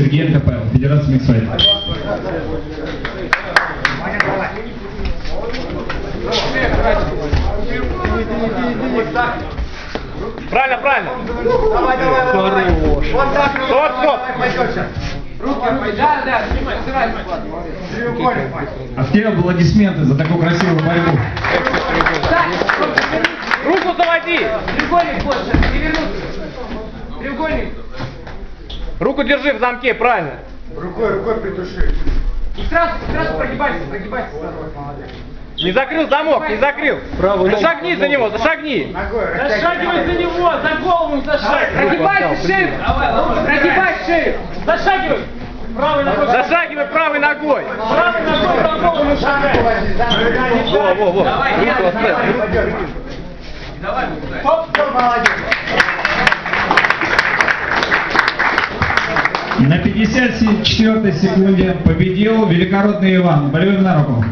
Сергеенко Павел, Федерация Миксфайт. Правильно, правильно. Давай, давай, давай. Хорош. Вот так, Стоп, стоп. Руки, да, да, снимай, снимай. А все аплодисменты за такую красивую борьбу. Руку заводи. Треугольник больше, перевернуться. Треугольник. Руку держи в замке, правильно. Рукой, рукой придуши. И сразу, сразу прогибайся, прогибайся сразу. Не закрыл замок, не закрыл. Зашагни за него, зашагни. Зашагивай за него, за голову зашагивай. Прогибайся шею. Прогибай шею. Зашагивай. Правой ногой. Зашагивай правой ногой. Правой ногой за голову шагай. Во, во, во. Давай, оставь. Давай. Молодец. На 54 секунде победил великородный Иван. Болевым на руку.